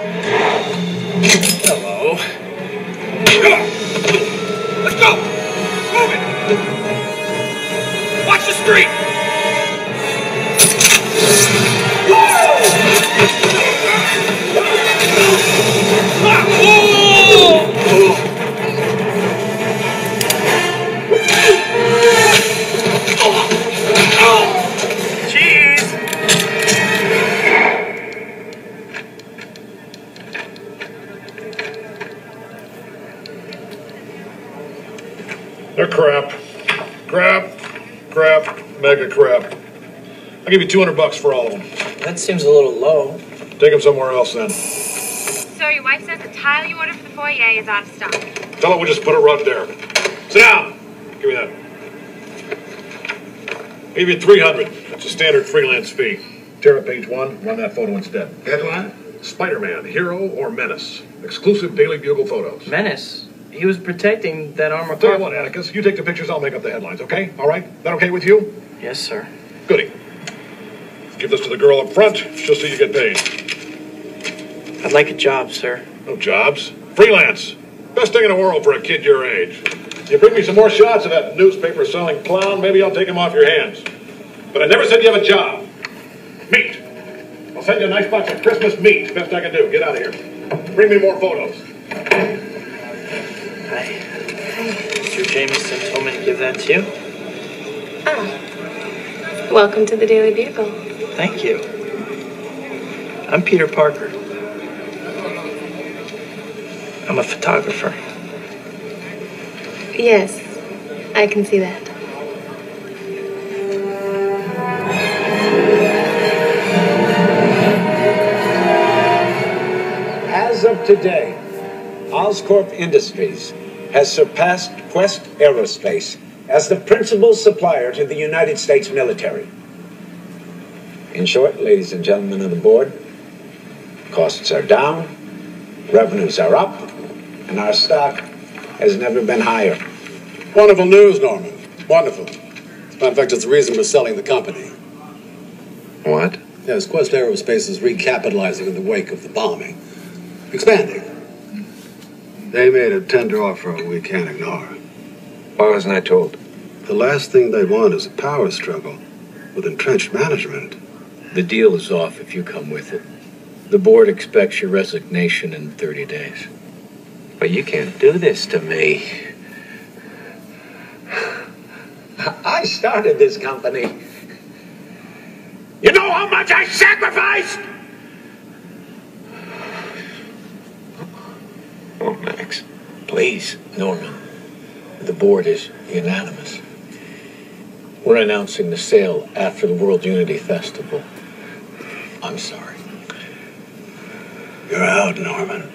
Hello. Let's go! Move it! Watch the street! They're crap. Crap. Crap. Mega crap. I'll give you 200 bucks for all of them. That seems a little low. Take them somewhere else then. So your wife says the tile you ordered for the foyer is out of stock. Tell her we'll just put it right there. Sit down. Give me that. I'll give you 300. That's a standard freelance fee. Tear up page one, run that photo instead. Headline? Spider-Man, hero or menace? Exclusive Daily Bugle photos. Menace. He was protecting that armor Tell you car. what, Atticus, you take the pictures, I'll make up the headlines, okay? All right? That okay with you? Yes, sir. Goody. Give this to the girl up front. She'll see you get paid. I'd like a job, sir. No jobs. Freelance. Best thing in the world for a kid your age. You bring me some more shots of that newspaper selling clown, maybe I'll take him off your hands. But I never said you have a job. Meat. I'll send you a nice box of Christmas meat. Best I can do. Get out of here. Bring me more photos. Jameson told me to give that to you. Ah. Welcome to the Daily Bugle. Thank you. I'm Peter Parker. I'm a photographer. Yes, I can see that. As of today, Oscorp Industries has surpassed Quest Aerospace as the principal supplier to the United States military. In short, ladies and gentlemen of the board, costs are down, revenues are up, and our stock has never been higher. Wonderful news, Norman. Wonderful. In fact, it's the reason we're selling the company. What? Yes, Quest Aerospace is recapitalizing in the wake of the bombing. Expanding. They made a tender offer we can't ignore. Why wasn't I told? The last thing they want is a power struggle with entrenched management. The deal is off if you come with it. The board expects your resignation in 30 days. But you can't do this to me. I started this company. You know how much I sacrificed? Please, Norman. The board is unanimous. We're announcing the sale after the World Unity Festival. I'm sorry. You're out, Norman.